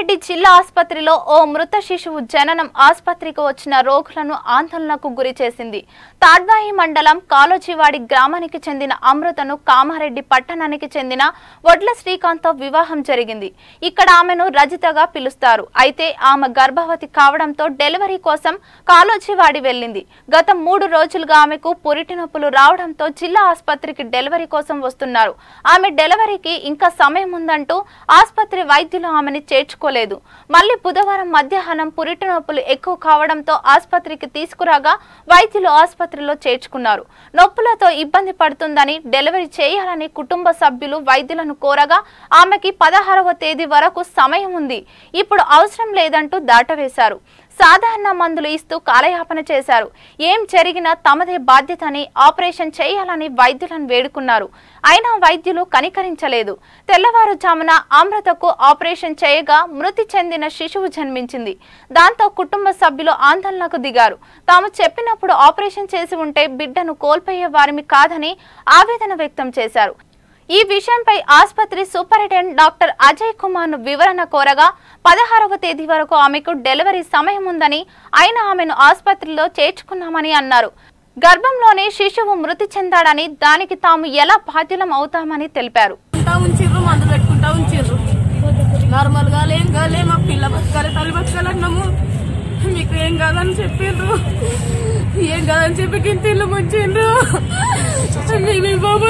కామారెడ్డి జిల్లా ఆసుపత్రిలో ఓ మృత శిశువు జననం ఆసుపత్రికి వచ్చిన రోగులను ఆందోళనకు గురి చేసింది. తాడ్వాయి మండలం కాలోజీవాడి గ్రామానికి చెందిన అమృతను కామారెడ్డి పట్టణానికి చెందిన వడ్ల శ్రీకాంత్తో వివాహం జరిగింది. ఇక్కడ ఆమెను రజితగా పిలుస్తారు. అయితే ఆమె గర్భవతి కావడంతో డెలివరీ కోసం కాలోజీవాడి వెళ్ళింది. గత మూడు రోజులుగా ఆమెకు పురిటి నొప్పులు రావడంతో జిల్లా ఆసుపత్రికి డెలివరీ కోసం వస్తున్నారు. ఆమె డెలివరీకి ఇంకా సమయం ఉందంటూ ఆసుపత్రి వైద్యులు ఆమెని చేర్చుకోలేదు మళ్ళీ బుధవారం మధ్యాహ్నం పురిట నొప్పులు ఎక్కువ కావడంతో ఆసుపత్రికి తీసుకురాగా వైద్యులు ఆసుపత్రిలో చేర్చుకున్నారు. నొప్పులతో ఇబ్బంది పడుతుందని డెలివరీ చేయాలని కుటుంబ సభ్యులు వైద్యులను కోరగా ఆమెకి పదహారవ తేదీ వరకు సమయం ఉంది. ఇప్పుడు అవసరం లేదంటూ దాటవేశారు. సాధారణ మందులు ఇస్తూ కాలయాపన చేశారు. ఏం జరిగినా తమదే బాధ్యతని ఆపరేషన్ చేయాలని వైద్యులను వేడుకున్నారు. అయినా వైద్యులు కనికరించలేదు. తెల్లవారుజామున అమృతకు ఆపరేషన్ చేయగా మృతి చెందిన శిశువు జన్మించింది. దాంతో కుటుంబ సభ్యులు ఆందోళనకు దిగారు. తాము చెప్పినప్పుడు ఆపరేషన్ చేసి ఉంటే బిడ్డను కోల్పోయే వారిమి కాదని ఆవేదన వ్యక్తం చేశారు. ఈ విషయంపై ఆసుపత్రి సూపరింటెండెంట్ డాక్టర్ అజయ్ కుమార్ను వివరణ కోరగా పదహారవ తేదీ వరకు ఆమెకు డెలివరీ సమయం ఉందని అయినా ఆమెను ఆసుపత్రిలో చేర్చుకున్నామని అన్నారు. గర్భంలోనే శిశువు మృతి చెందాడని దానికి తాము ఎలా బాధ్యులం అవుతామని తెలిపారు. పెట్టుకుంటా ఉంచిర్రు మందు పెట్టుకుంటా ఉంచిర్రు. నార్మల్గా ఏం కాలే మా పిల్ల బతకాలి తల్లి బతకాలన్నాము. మీకు ఏం కాదని చెప్పిండ్రు ఏం కాదని చెప్పి గింతిల్లు ముంచిండ్రు. మీ బాబా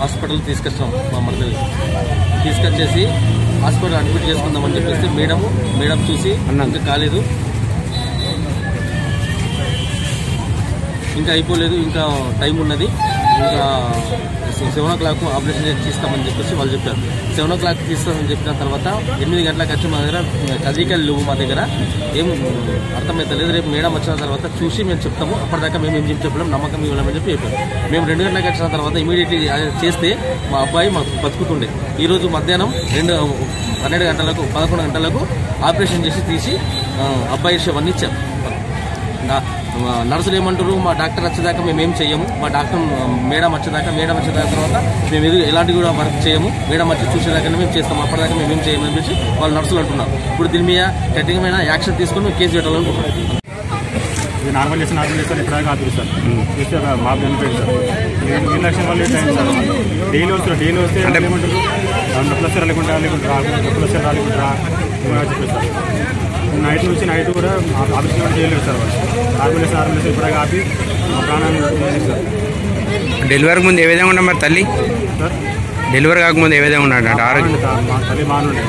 హాస్పిటల్ తీసుకొచ్చాం మా మరదలు తీసుకొచ్చేసి హాస్పిటల్ అడ్మిట్ చేసుకుందామని చెప్పేసి మేడం మేడం చూసి ఇంకా కాలేదు. ఇంకా అయిపోలేదు ఇంకా టైం ఉన్నది. ఇంకా సెవెన్ ఓ క్లాక్ ఆపరేషన్ చేసి తీస్తామని చెప్పేసి వాళ్ళు చెప్పారు. సెవెన్ ఓ క్లాక్ తీస్తామని చెప్పిన తర్వాత ఎనిమిది గంటలకు వచ్చి మా దగ్గర కదలికలు లేవు మా దగ్గర ఏం అర్థమవుతలేదు రేపు మేడం వచ్చిన తర్వాత చూసి మేము చెప్తాము. అప్పటిదాకా మేము ఏం చెప్పలేము నమ్మకం ఇవ్వలేమని చెప్పి చెప్పారు. మేము రెండు గంటలకు వచ్చిన తర్వాత ఇమీడియట్లీ చేస్తే మా అబ్బాయి మాకు బతుకుతుండే. ఈరోజు మధ్యాహ్నం రెండు పన్నెండు గంటలకు పదకొండు గంటలకు ఆపరేషన్ చేసి తీసి అబ్బాయి శవాన్ని ఇచ్చాం నర్సులు ఏమంటారు? మా డాక్టర్ వచ్చేదాకా మేము ఏం చెయ్యము. మా డాక్టర్ మేడం వచ్చేదాకా మేడం వచ్చేదాకా తర్వాత మేము ఎదురు ఎలాంటి కూడా వర్క్ చేయము. మేడం వచ్చి చూసేదాకా మేము చేస్తాం అప్పటిదాకా మేము ఏం చేయము అని చెప్పి వాళ్ళు నర్సులు అంటున్నారు. ఇప్పుడు దీని మీద కఠినమైన యాక్షన్ తీసుకొని మేము కేసు పెట్టాలనుకుంటున్నాం. ఇది నార్మల్ చేసి నార్మల్ చేస్తారు ఎప్పుడైనా ఆపిరు సార్. చూస్తే ఒక మా బెనిఫిట్ సార్. లక్షల వల్ల టైం సార్? డైలీ వస్తారు డైలీ వస్తే అంటే ఏమంటారు వస్తే రాలేకుండా లేకుంటే రా వస్తే రాలేకుండా రా నైట్ నుంచి నైట్ కూడా ఆఫీస్లో కూడా చేయలేదు సార్ వాళ్ళు. నార్మల్ చేసి ఎప్పుడైనా ఆపి ప్రాణాన్ని సార్. డెలివరీ ముందు ఏ విధంగా ఉన్నా మరి తల్లి? సార్? డెలివరీ కాకముందు ఏ విధంగా ఉన్నాడు అంటే? ఆరోగ్యం తల్లి బాగుండే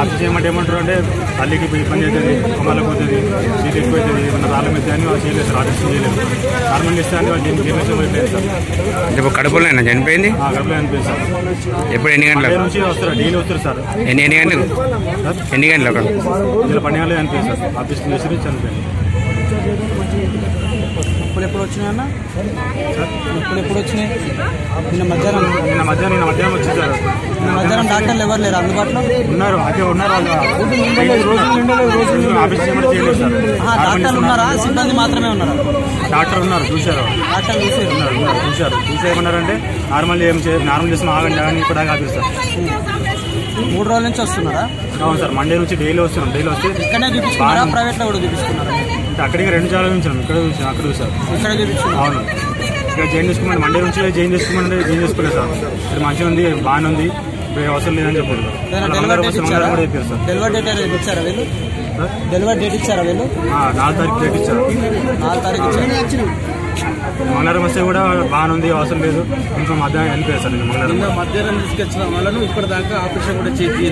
ఆఫీస్ చేయమంటే ఏమంటారు అంటే తల్లికి ఇబ్బంది అవుతుంది కొమ్మలకు పోతుంది సీట్ ఎక్కువ అవుతుంది ఏమన్నా రాళ్ళ మీద అని వాళ్ళు చేయలేదు ఆఫీస్ చేయలేదు. నార్మల్ ఇస్తే అని వాళ్ళు దీనికి ఏమైనా చేయలేదు సార్. అంటే ఇప్పుడు కడుపులోనే చనిపోయింది? ఆ గడపలో అనిపించింది సార్. ఎప్పుడు ఎన్ని మండే గంటలకు నుంచి వస్తారు డైలీ వస్తారు సార్. ఎన్ని ఎన్ని గంటలకు? సార్? ఎన్ని గంటలకు? ఇలా పండుగలే అనిపించింది సార్. ఆఫీస్ చేసి చనిపోయింది ఇప్పుడు ఎప్పుడు వచ్చినాయన్న ఇప్పుడు ఎప్పుడు వచ్చినాయి? నిన్న మధ్యాహ్నం? నిన్న మధ్యాహ్నం నిన్న మధ్యాహ్నం వచ్చింది సార్. మధ్యాహ్నం డాక్టర్లు ఎవరు లేరు అందుబాటులో? ఉన్నారు అదే సార్ డాక్టర్లు ఉన్నారా? సిబ్బంది మాత్రమే ఉన్నారా? డాక్టర్ ఉన్నారు చూశారు. డాక్టర్లు చూసారు ఉన్నారు చూశారు. చూసి ఏమన్నారంటే నార్మల్ ఏం నార్మల్ చేసిన ఆగండి ఆగండి ఇప్పుడు ఆపేస్తారు. మూడు రోజుల నుంచి వస్తున్నారా? అవును సార్ మండే నుంచి డైలీ వస్తున్నాం డైలీ వస్తే ఇక్కడనే చూపించుకున్నారా? ప్రైవేట్లో కూడా చూపించుకున్నారా? అంటే అక్కడికి రెండు సార్లు చూపించాం ఇక్కడ చూసాం అక్కడ చూసారు. ఇక్కడే చూపించుకున్నారా? అవును. ఇక్కడ జాయిన్ చేసుకోమని మండే నుంచి జాయిన్ చేసుకోమని జాయిన్ చేసుకోలేదు సార్. ఇక్కడ మంచిగా ఉంది బాగానే ఉంది. ఇప్పుడు అవసరం లేదని చెప్పారు డెలివరీ డేట్ ఇచ్చారా అందరూ కూడా చెప్పారు సార్ డెలివరీ డేట్ అనేది ఇచ్చారా వీళ్ళు? డెలివరీ డేట్ ఇచ్చారా వీళ్ళు? ఆ, నాలుగు తారీఖు డేట్ ఇచ్చారు. నాలుగు తారీఖు ఇచ్చారు. మంగళవారం వస్తే కూడా బాగానే ఉంది అవసరం లేదు. ఇంకా మధ్యాహ్నం వెళ్ళిపోయారు సార్ నేను మంగళవారం. మధ్యాహ్నం తీసుకొచ్చిన వాళ్ళను ఇప్పటిదాకా ఆపరేషన్ కూడా చేసి